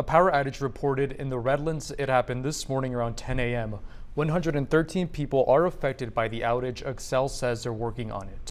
A power outage reported in the Redlands. It happened this morning around 10 a.m. 113 people are affected by the outage. Xcel says they're working on it.